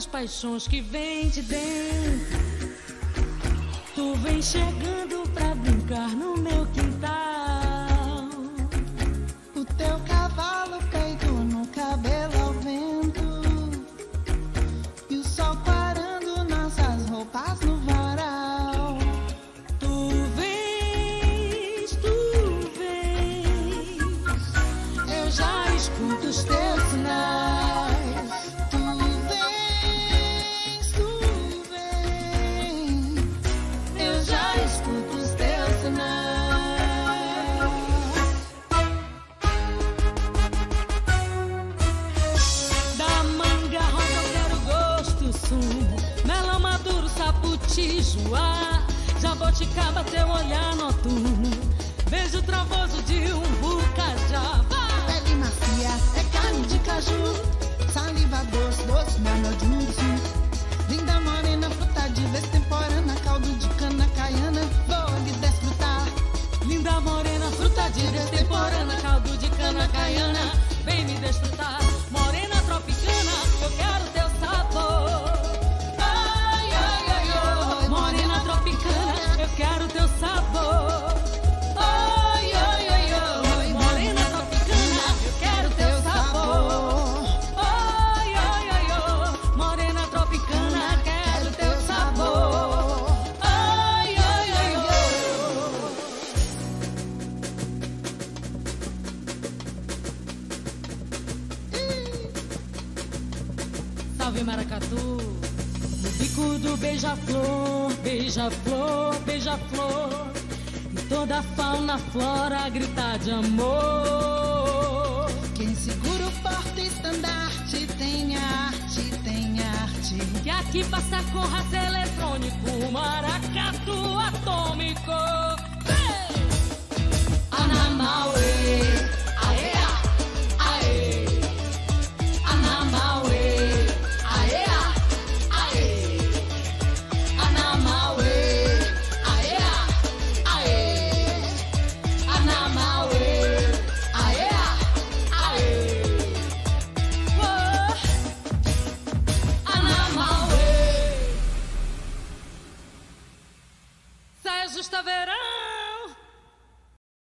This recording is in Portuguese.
das paixões que vem de dentro. Tu vem chegando pra brincar no meu quintal. O teu cavalo peito no cabelo ao vento. E o sol parando nossas roupas no varal. Tu vens, tu vens. Eu já escuto os teus sinais. Joá. Jaboticaba, teu olhar noturno. Beijo travoso de um bucajá. Pele macia, é carne de caju. Saliva doce, doce, mel de urso. Linda morena, fruta de vez temporana. Caldo de cana caiana, vou lhe desfrutar. Linda morena, fruta de vez temporana, caldo de cana caiana, vem me desfrutar. Salve Maracatu. No bico do beija-flor, beija-flor, beija-flor. E toda a fauna, flora grita de amor. Quem segura o porta estandarte tem arte, tem arte. Que aqui passa com raça eletrônico, maracatu. está verão.